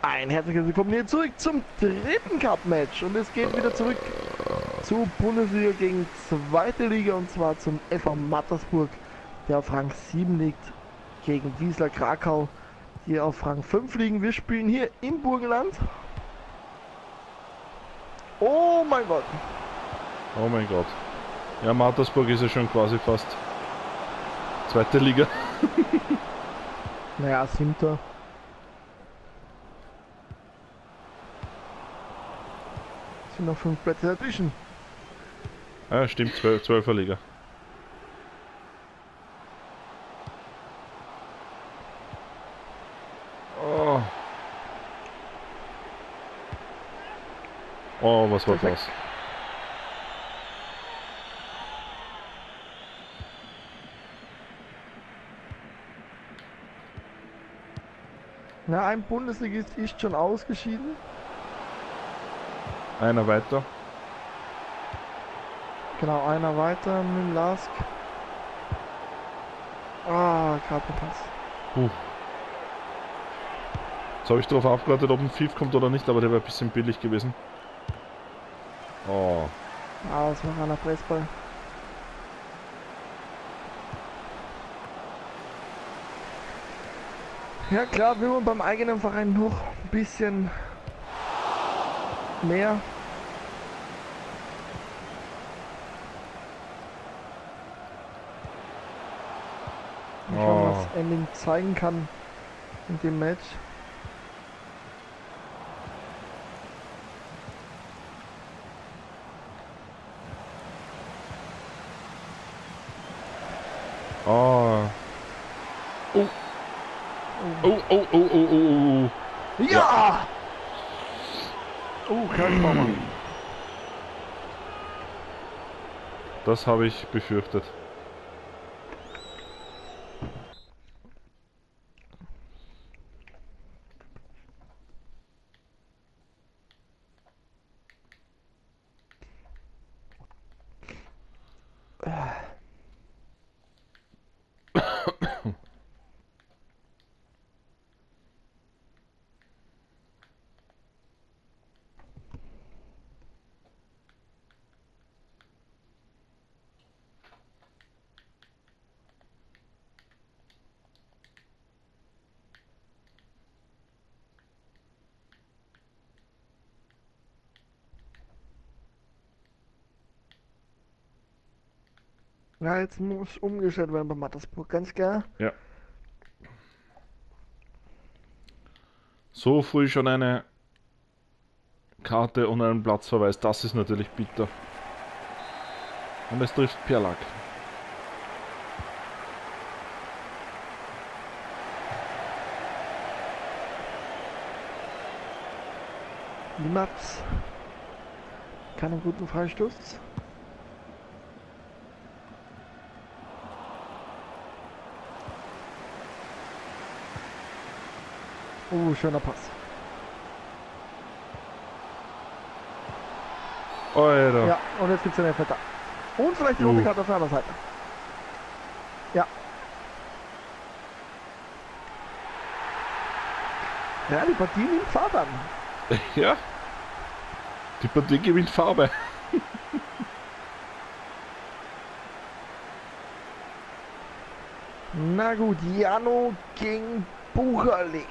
Ein herzliches Willkommen hier zurück zum dritten Cup-Match und es geht wieder zurück zur Bundesliga gegen zweite Liga und zwar zum FV Mattersburg, der auf Rang 7 liegt, gegen Wiesler Krakau, die auf Rang 5 liegen. Wir spielen hier im Burgenland. Oh mein Gott. Oh mein Gott. Ja, Mattersburg ist ja schon quasi fast zweite Liga. Naja, siebter. Sind noch fünf Plätze dazwischen. Ja, stimmt, 12, 12er Liga. Oh. Oh, was war Perfekt. das? Na, ein Bundesligist ist schon ausgeschieden. Einer weiter. Genau, einer weiter mit dem Lask. Ah, gerade gepasst. Puh. Jetzt habe ich darauf aufgewartet, ob ein Pfiff kommt oder nicht, aber der wäre ein bisschen billig gewesen. Oh. Ah, das war einer Pressball. Ja klar, will man beim eigenen Verein noch ein bisschen mehr. Mal schauen, Oh. was Ending zeigen kann in dem Match. Oh. Oh. Oh, oh, oh, oh, oh, oh. Ja! Oh, Kaltbaumer. Das habe ich befürchtet. Ja, jetzt muss umgestellt werden bei Mattersburg, ganz klar. Ja. So früh schon eine Karte und einen Platzverweis, das ist natürlich bitter. Und es trifft Pierlak. Limatz. Keinen guten Freistoß. Oh, schöner Pass. Alter. Ja, und jetzt gibt es einen Elfmeter. Und vielleicht die rote Uh. Karte auf der anderen Seite. Ja. Ja, die Partie nimmt Fahrt an. Ja. Die Partie gewinnt Farbe. Na gut, Jano gegen Bucherlik.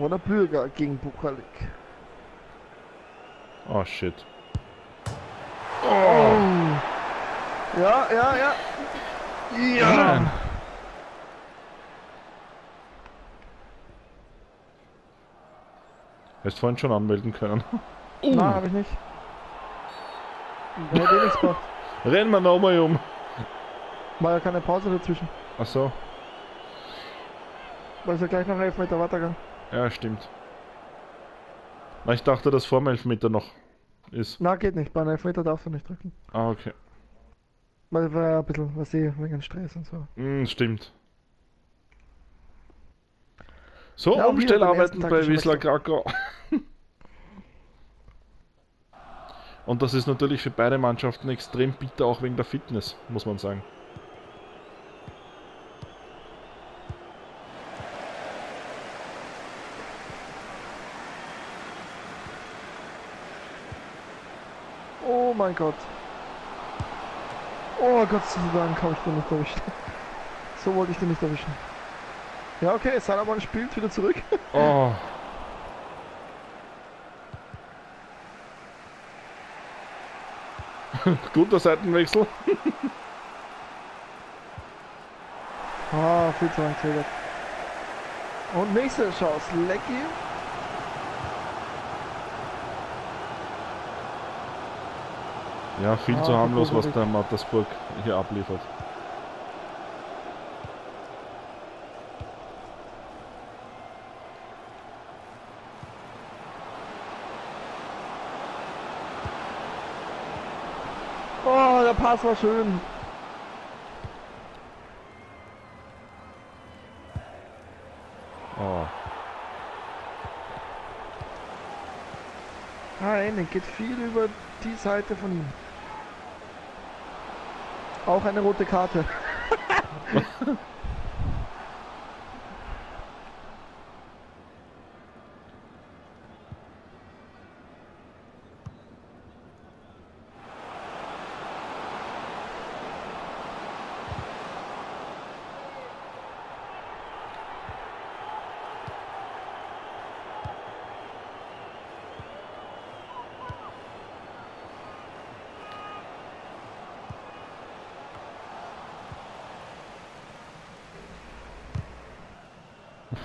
Oder Bürger gegen Bucherlik. Oh shit. Oh. Ja, ja, ja. Ja. Nein. Hättest vorhin schon anmelden können. Nein, habe ich nicht. Da hätte ich nichts gemacht. Renn mal nochmal um. War ja keine Pause dazwischen. Ach so. Weil es ja gleich noch 11 Meter weitergegangen. Ja, stimmt. Na, ich dachte, dass vor dem Elfmeter noch ist. Na, geht nicht. Bei einem Elfmeter darfst du nicht drücken. Ah, okay. Weil war ja ein bisschen, was ich, wegen Stress und so. Hm, stimmt. So, Ja, Umstellarbeiten bei Wisla Wechsel. Krakau. Und das ist natürlich für beide Mannschaften extrem bitter, auch wegen der Fitness, muss man sagen. Mein Gott. Oh Gott sei Dank habe ich den nicht erwischt. So wollte ich den nicht erwischen. Ja, okay, Salaman spielt wieder zurück. Oh. Guter Seitenwechsel. Ah, viel zu lang. Und nächste Chance, Lecky. Ja, viel Ah, zu harmlos, was der Mattersburg hier abliefert. Oh, der Pass war schön. Oh. Nein, geht viel über die Seite von ihm. Auch eine rote Karte.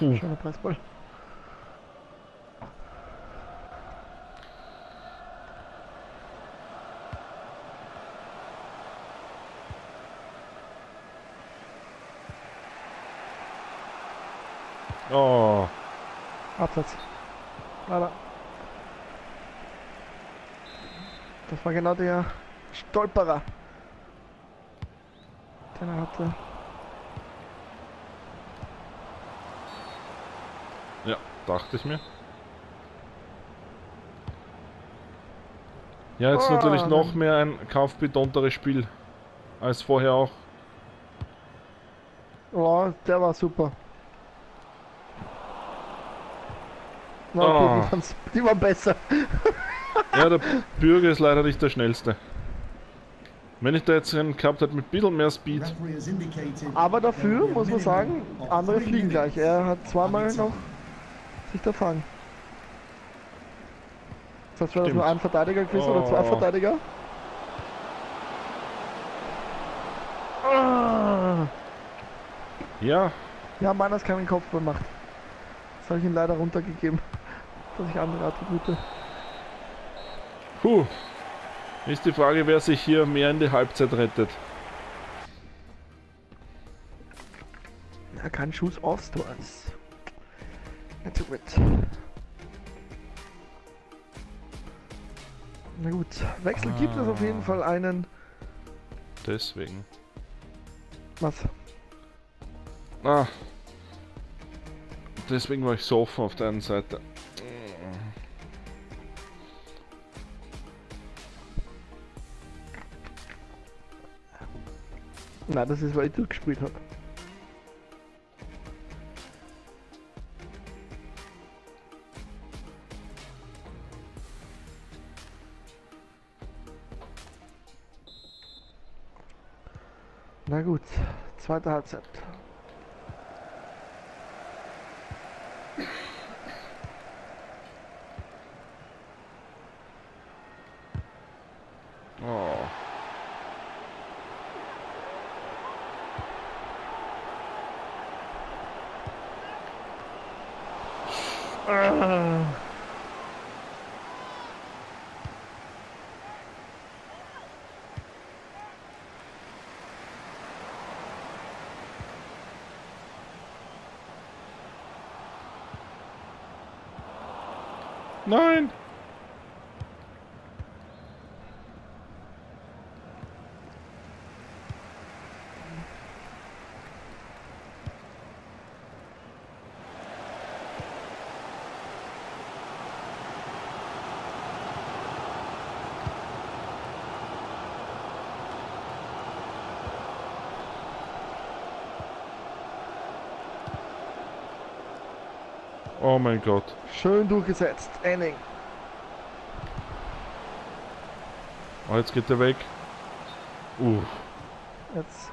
Puh. Schöner Pressball. Oh. Absatz. Leider. Das war genau der Stolperer, den er hatte. Ja, dachte ich mir. Ja, jetzt Oh, natürlich noch dann- mehr ein kaufbetonteres Spiel als vorher auch. Oh, der war super. Na Oh. die, waren's- die waren besser. Ja, der Bürger ist leider nicht der schnellste. Wenn ich da jetzt einen gehabt hätte mit ein bisschen mehr Speed. Aber dafür muss man sagen, andere fliegen gleich. Er hat zweimal noch sich da fangen. Das heißt, wäre das nur ein Verteidiger gewesen oder zwei Oh. Verteidiger? Ah. Ja, Ja, meiner ist keinen Kopfball macht. Das habe ich ihm leider runtergegeben, dass ich andere Attribute. puh. Ist die Frage, wer sich hier mehr in die Halbzeit rettet. Ja, kein Schuss aufs Tor. Nicht so gut. Na gut, Wechsel gibt es auf jeden Ah. Fall einen. Deswegen. Was? Ah. Deswegen war ich so offen auf der einen Seite. Nein, das ist, weil ich durchgespielt habe. Zweite Halbzeit. Oh. Ah. Nein! Oh mein Gott. Schön durchgesetzt, Enning. Oh, jetzt geht er weg. Uh. Jetzt.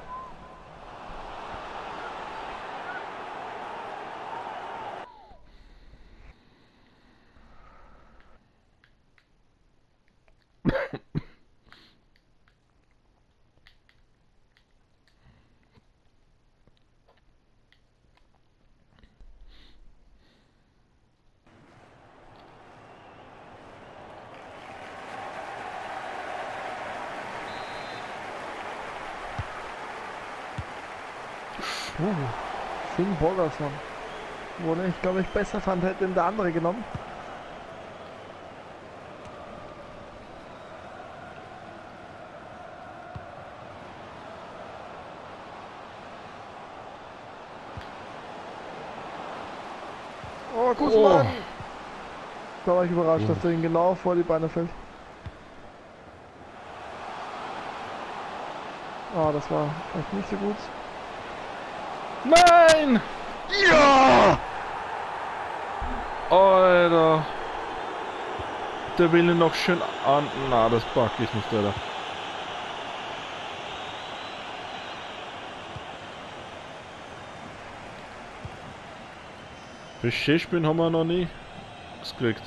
Uh, Finn Borgerson. Wurde ich glaube ich besser fand, hätte ihn der andere genommen. Oh, Guzman! Oh. Da war ich überrascht, dass er ihn genau vor die Beine fällt. Oh, das war echt nicht so gut. Nein! Ja! Alter. Der will ihn noch schön an. Na, das pack ich nicht, Alter. Beschäftigen haben wir noch nie gekriegt.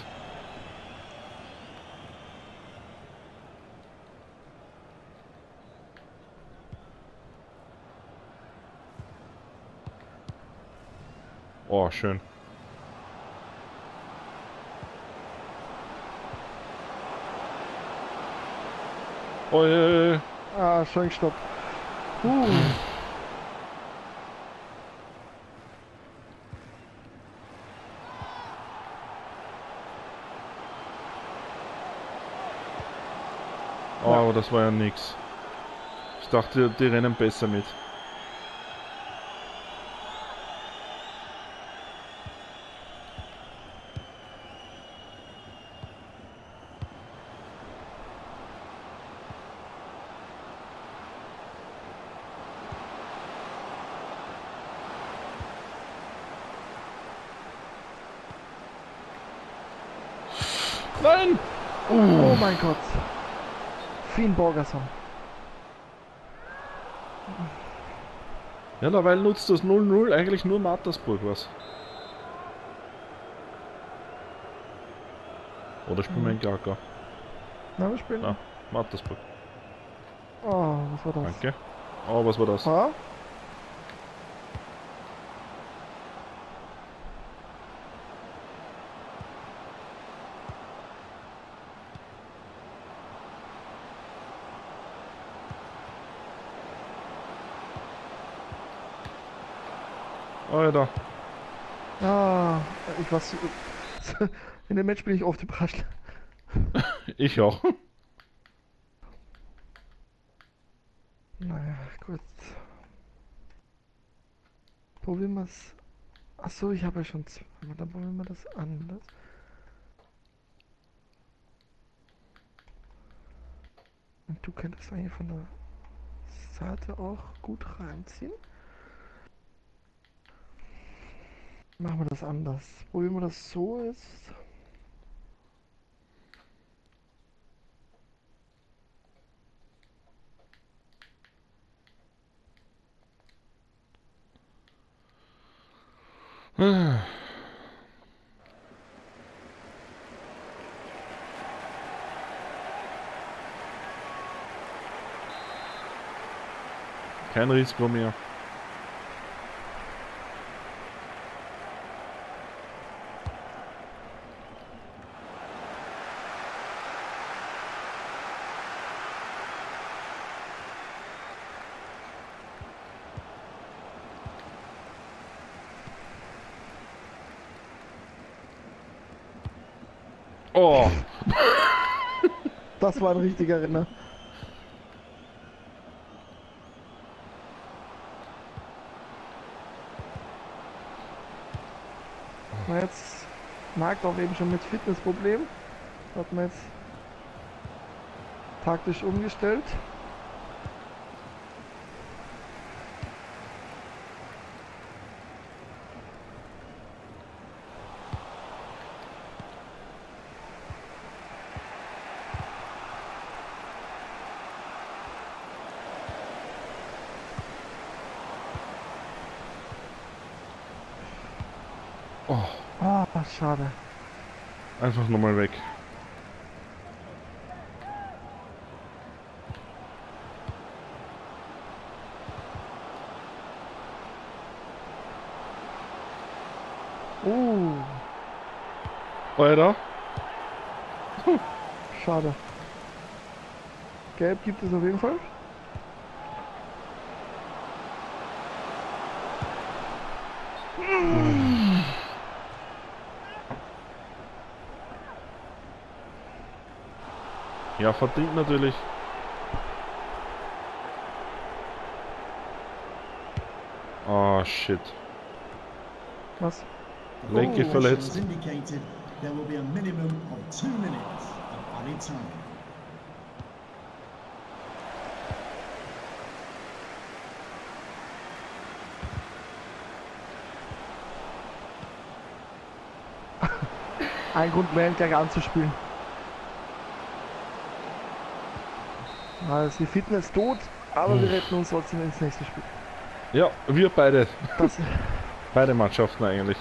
Schön. Oh, ja. Ah, schön gestoppt. Uh. Oh, aber das war ja nix. Ich dachte, die rennen besser mit. Nein! Oh mein Gott. Finn Borgerson. Ja, dabei nutzt das 0-0 eigentlich nur Mattersburg was. Oder spielen wir in Krakau? Na, wir spielen. Ja, Mattersburg. Oh, was war das? Danke. Oh, was war das? Ah? Alter. Ah, ich war so, In dem Match bin ich oft überrascht. Ich auch. Naja, gut. Probieren wir es. Achso, ich habe ja schon zwei. Aber Dann probieren wir das anders. Und du könntest eigentlich von der Seite auch gut reinziehen. Machen wir das anders. Probieren wir das so jetzt. Kein Risiko mehr. Oh, Das war ein richtiger Renner. Na jetzt Markt auch eben schon mit Fitnessproblem. Hat man jetzt taktisch umgestellt. Oh, Ah, schade. einfach nochmal weg. Uh, Alter. schade. Gelb gibt es auf jeden Fall. Ja, verdient natürlich. Oh shit. Was? Lenke Oh, verletzt. Ein Grund mehr, ihn gleich anzuspielen. Also die Fitness tot, aber wir retten uns trotzdem ins nächste Spiel. Ja, wir beide. Das Beide Mannschaften eigentlich.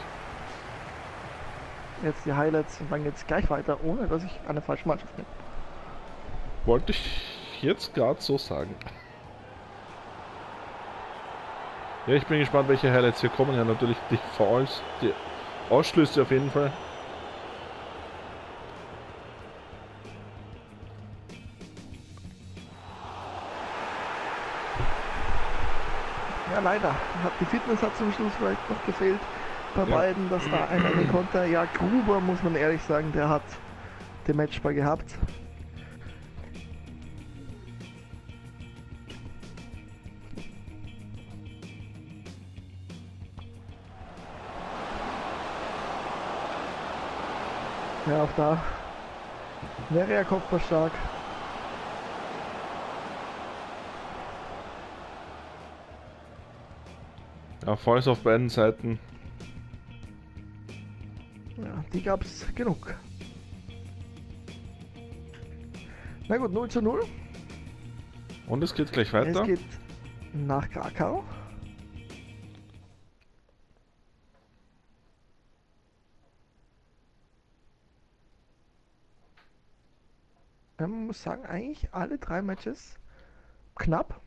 jetzt die Highlights und dann geht's gleich weiter, ohne dass ich eine falsche Mannschaft nehme. Wollte ich jetzt gerade so sagen. Ja, ich bin gespannt, welche Highlights hier kommen. Ja, natürlich die Fouls, die Ausschlüsse auf jeden Fall. Ja, leider. Hat die Fitness hat zum Schluss vielleicht noch gefehlt bei Ja. beiden, dass da einer den Konter. Ja, Gruber muss man ehrlich sagen, der hat den Matchball gehabt. Ja, auch da wäre er kopfballstark. Ja, Fouls auf beiden Seiten. Ja, die gab's genug. Na gut, 0 zu 0. Und es geht gleich Es weiter. geht nach Krakau. Man muss sagen, eigentlich alle drei Matches knapp.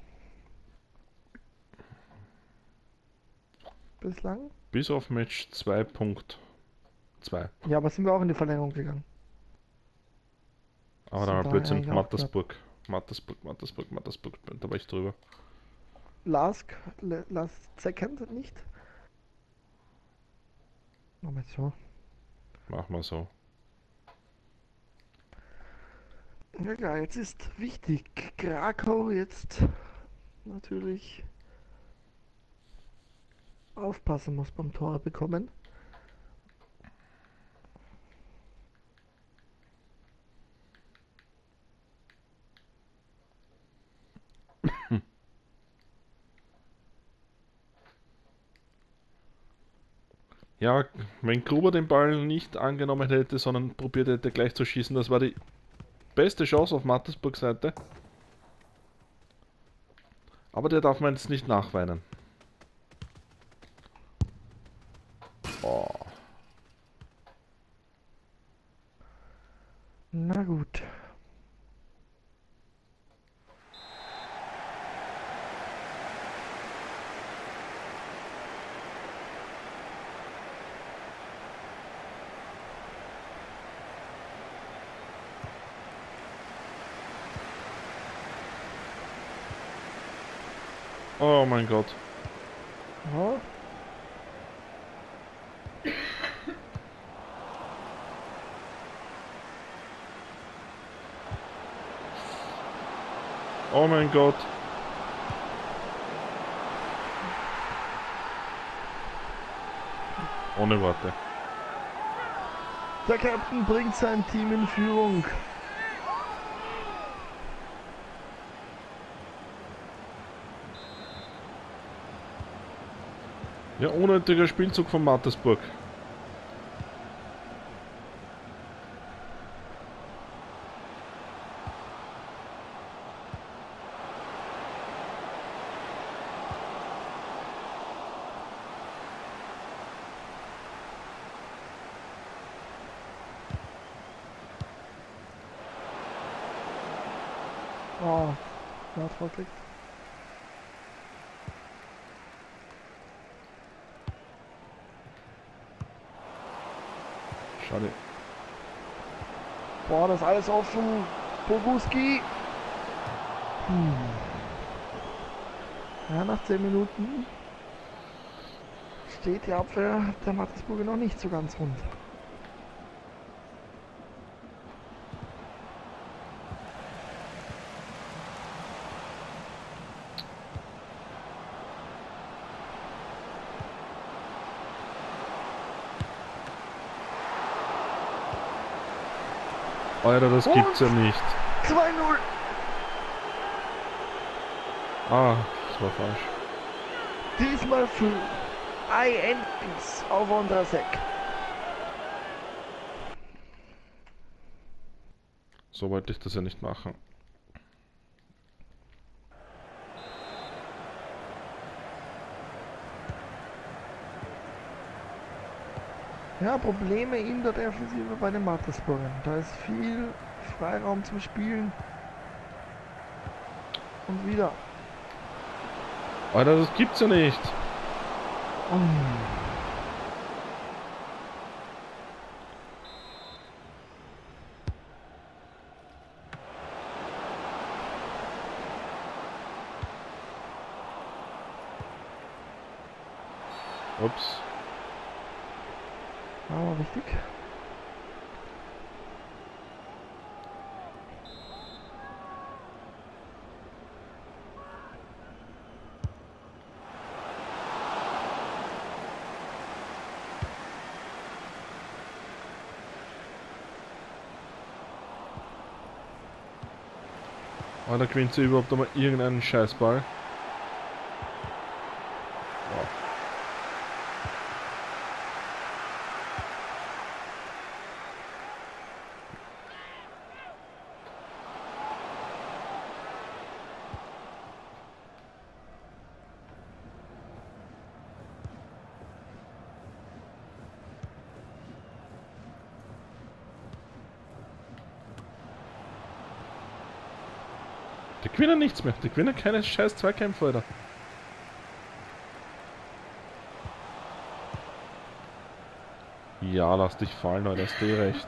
Bislang. Bis auf Match 2.2. Ja, aber sind wir auch in die Verlängerung gegangen. Aber So, da war Blödsinn. Mattersburg. Mattersburg, Mattersburg, Mattersburg. Da war ich drüber. Last, last second nicht. Machen wir so. Mach mal so. Ja klar, jetzt ist wichtig, Krakau jetzt natürlich aufpassen muss beim Tor bekommen. Ja, wenn Gruber den Ball nicht angenommen hätte, sondern probiert hätte gleich zu schießen, das war die beste Chance auf Mattersburg Seite. Aber der darf man jetzt nicht nachweinen. Oh. Na gut. oh mein Gott. Ja. Oh mein Gott. Ohne Worte. Der Captain bringt sein Team in Führung. Ja, unnötiger Spielzug von Mattersburg. Oh, er hat vorgelegt. Schade. Boah, das ist alles offen. Boguski. Hm. Ja, nach 10 Minuten steht die Abwehr der Mattersburger noch nicht so ganz rund. Alter, das Und? gibt's ja nicht. 2-0. Ah, das war falsch. Diesmal für Eindis auf Ondrasek. So wollte ich das ja nicht machen. Ja, Probleme in der Defensive bei den Mattersburgern. Da ist viel Freiraum zum Spielen. Und wieder. Alter, das gibt's ja nicht. Oh. Ups. Aber wichtig. Alter, gewinnt sie überhaupt einmal irgendeinen Scheißball? Gewinnen nichts mehr. Die gewinnen keine scheiß Zweikämpfe, Alter. Ja, lass dich fallen, Alter. Hast du eh recht.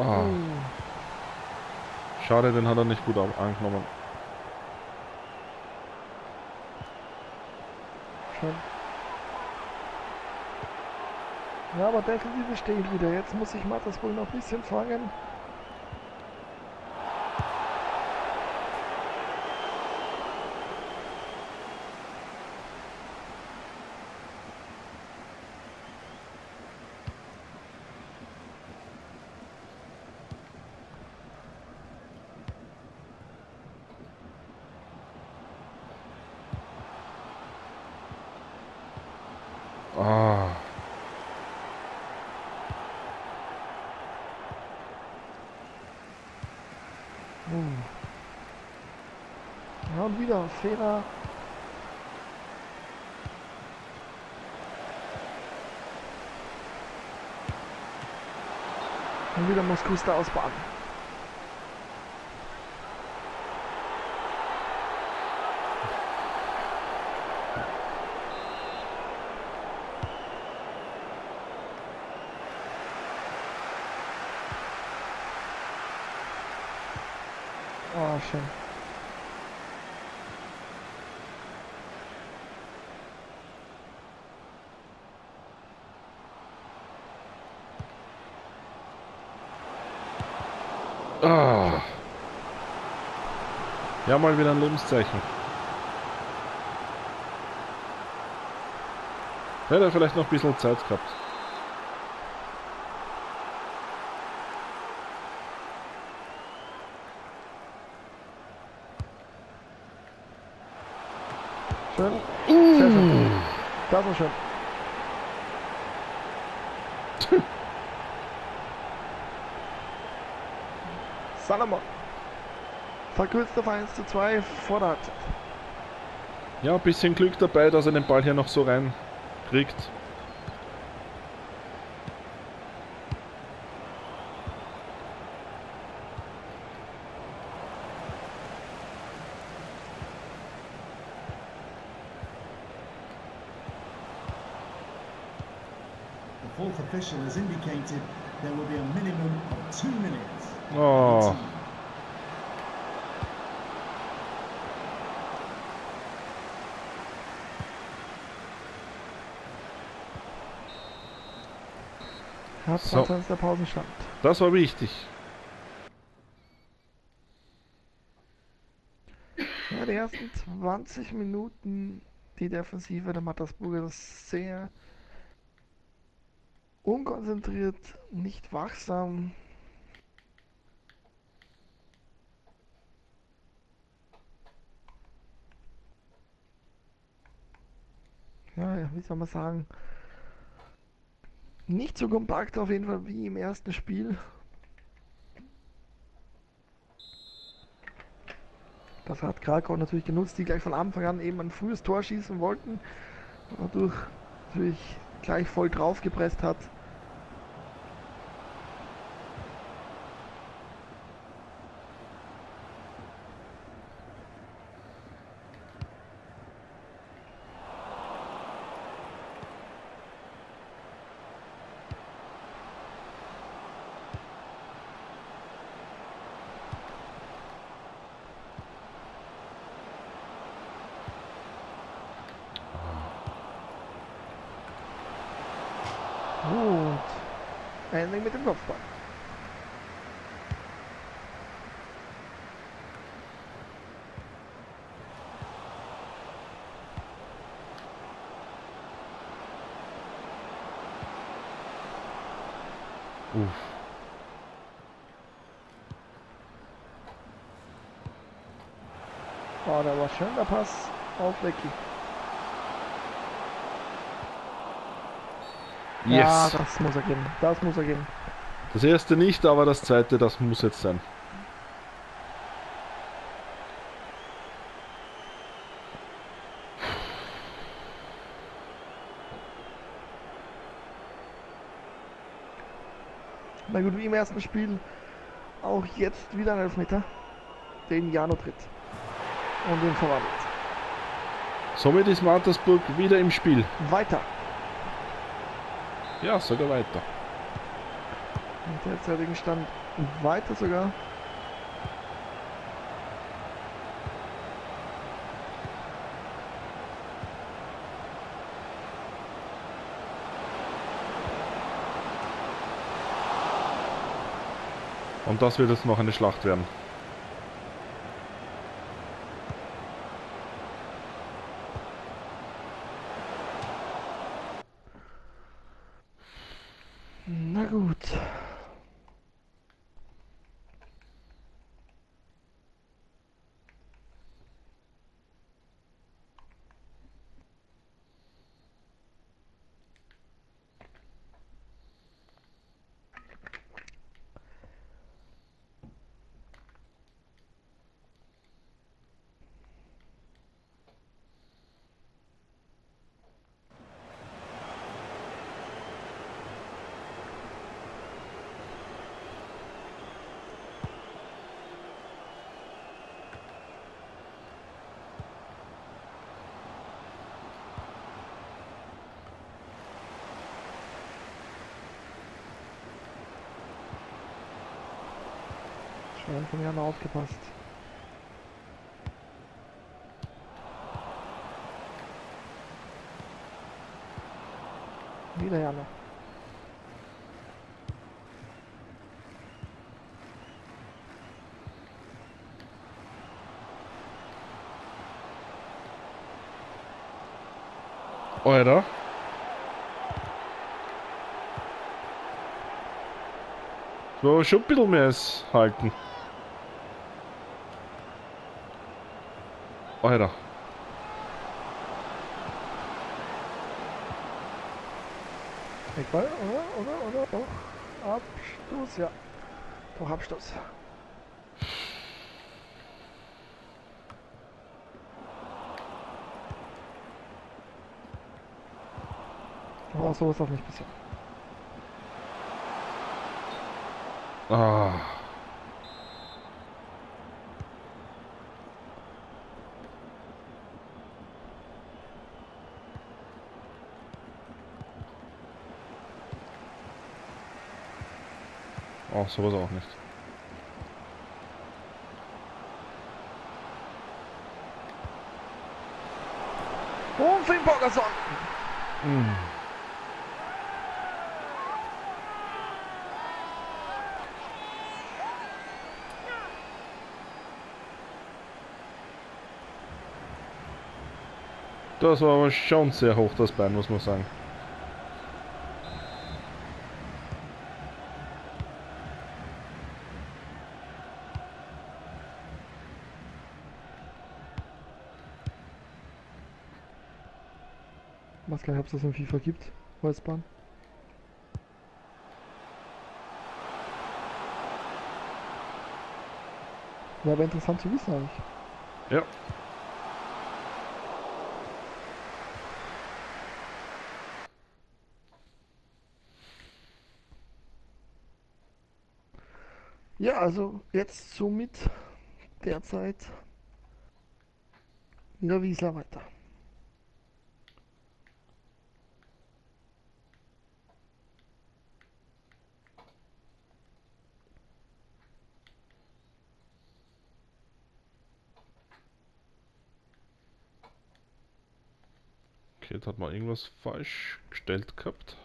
Ah, schade, den hat er nicht gut angenommen. Schon. Ja, aber Defensive steht wieder. Jetzt muss ich Mattersburg noch ein bisschen fangen. Ah, Hm. Wieder Fehler. Und wieder muss Kuster ausbaden. Oh, schön. Ah. Ja, mal wieder ein Lebenszeichen. Hätte er vielleicht noch ein bisschen Zeit gehabt. Schön. Mmh. Sehr, schön. Das war schön. Verkürzt auf 1 zu 2 vor der Halbzeit. Ja, ein bisschen Glück dabei, dass er den Ball hier noch so rein kriegt. The fourth official has indicated there will be a minimum of two minutes. Oh, So. der Pausenstand. das war wichtig. Ja, die ersten 20 Minuten die Defensive der Mattersburger ist sehr unkonzentriert, nicht wachsam. Ja, wie soll man sagen? Nicht so kompakt auf jeden Fall wie im ersten Spiel. Das hat Krakau natürlich genutzt, die gleich von Anfang an eben ein frühes Tor schießen wollten. Dadurch natürlich gleich voll drauf gepresst hat. Gut. Ending mit dem Kopfball. Uff. Oh, da war schön der Pass auf Lecky. Ja, Yes. das muss er gehen. Das muss er gehen. Das erste nicht, aber das zweite, das muss jetzt sein. Na gut, wie im ersten Spiel. Auch jetzt wieder ein Elfmeter. Den Jano tritt. Und den verwandelt. Somit ist Mattersburg wieder im Spiel. Weiter. Ja, sogar weiter. Im derzeitigen Stand weiter sogar. Und das wird jetzt noch eine Schlacht werden. Na gut. Schön von Jano aufgepasst. Wieder Jano. Alter. So, schon ein bisschen mehr halten. Alter. Eckball, oder? Oder? Oder? Doch. Abstoß, ja. Doch, Abstoß. Oh, sowas auf mich bisher. Ah. Oh, sowas auch nicht. Und Finn Bogerson. Hm. Das war aber schon sehr hoch, das Bein, muss man sagen. Es das in FIFA gibt. Holzbahn. Wäre aber interessant zu wissen eigentlich. Ja. Ja, also jetzt somit derzeit wieder Wiesler weiter. Okay, jetzt hat man irgendwas falsch gestellt gehabt.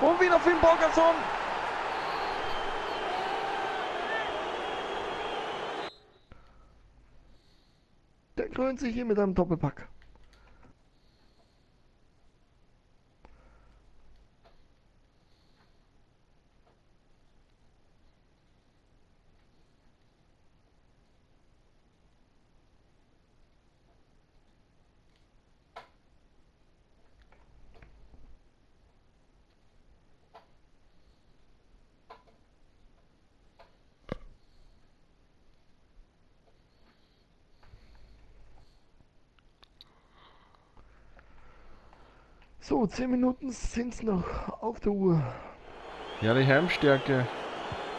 Und wieder Finn Bogerson. Der krönt sich hier mit einem Doppelpack. So, 10 Minuten sind es noch auf der Uhr. Ja, die Heimstärke,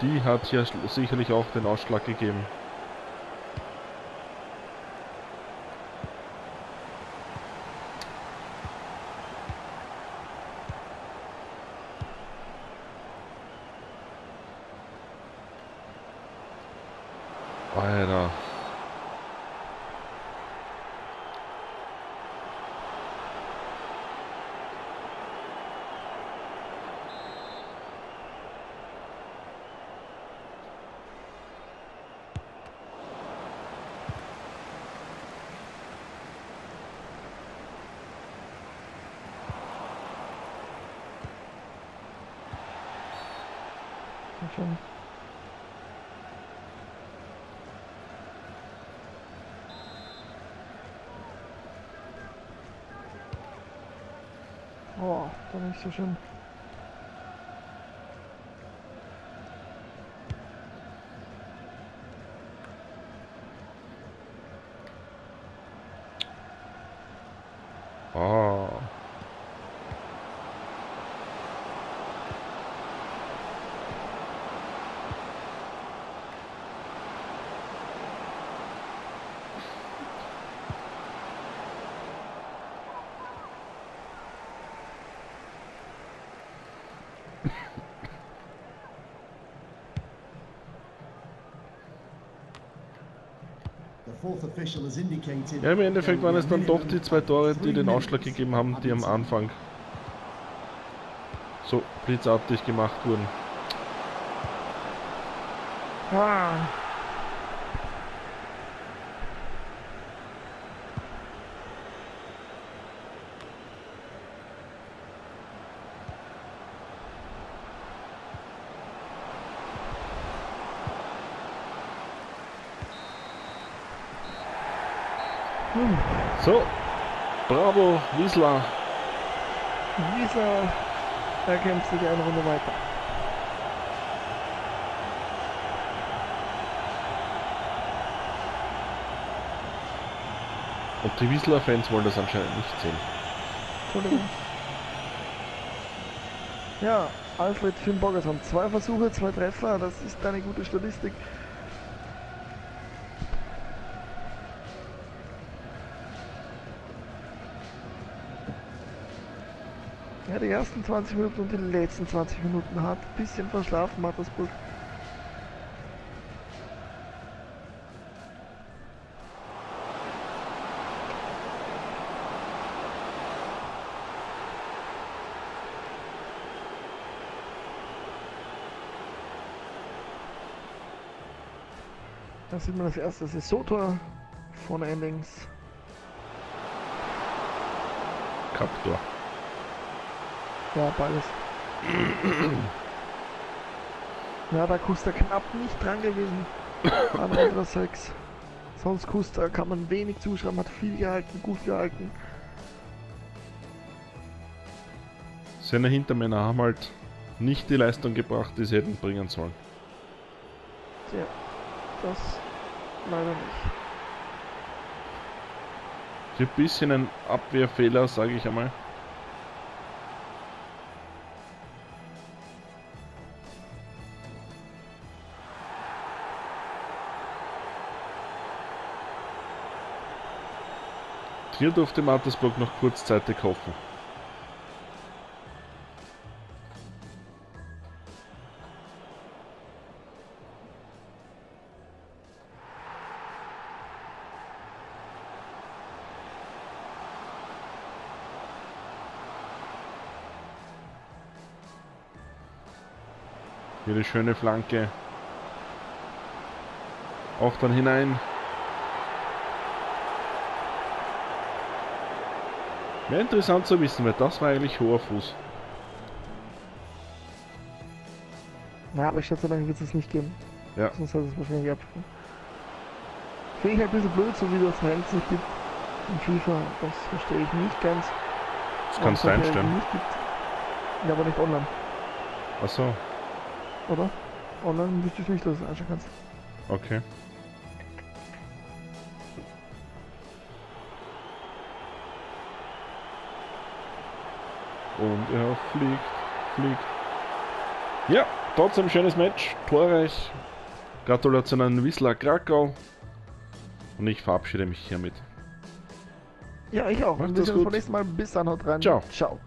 die hat schl- sicherlich auch den Ausschlag gegeben. Alter. Ja, Schon. Oh, da nicht so Ja, im Endeffekt waren es dann doch die zwei Tore, die den Ausschlag gegeben haben, die am. Anfang so blitzartig gemacht wurden. Ah. So, bravo, Wiesler. Dieser erkämpft sich eine Runde weiter. Und die Wiesler Fans wollen das anscheinend nicht sehen. Entschuldigung. Ja, Alfred Finn Bogerson. Zwei Versuche, zwei Treffer, das ist eine gute Statistik. Die ersten 20 Minuten und die letzten 20 Minuten hat ein bisschen verschlafen, Mattersburg. Da sieht man das erste Saisontor von Endings. Kaptor. Ja, beides. ja, da Kuster knapp nicht dran gewesen. An unserer 6. Sonst Kuster kann man wenig zuschreiben, hat viel gehalten, gut gehalten. Seine Hintermänner haben halt nicht die Leistung gebracht, die sie hätten bringen sollen. Tja, das leider nicht. Hier ein bisschen ein Abwehrfehler, sage ich einmal. Hier durfte Mattersburg noch kurzzeitig hoffen. Hier die schöne Flanke. Auch dann hinein. Wäre interessant zu wissen, weil das war eigentlich hoher Fuß. Na, aber ich schätze, dann wird es nicht geben. Ja. Sonst hat es wahrscheinlich abgefangen. Finde ich halt ein bisschen blöd, so wie das Hands nicht gibt in FIFA. Das verstehe ich nicht ganz. Das kannst du einstellen. Nicht gibt. Ja, aber nicht online, Achso, oder? Online wüsste ich nicht, dass du es einstellen kannst. okay. Und er fliegt, fliegt. Ja, trotzdem schönes Match, torreich. Gratulation an Wisla Krakau. Und ich verabschiede mich hiermit. Ja, ich auch. Macht das sehen uns gut. beim nächsten Mal. Bis dann, haut rein. Ciao. Ciao.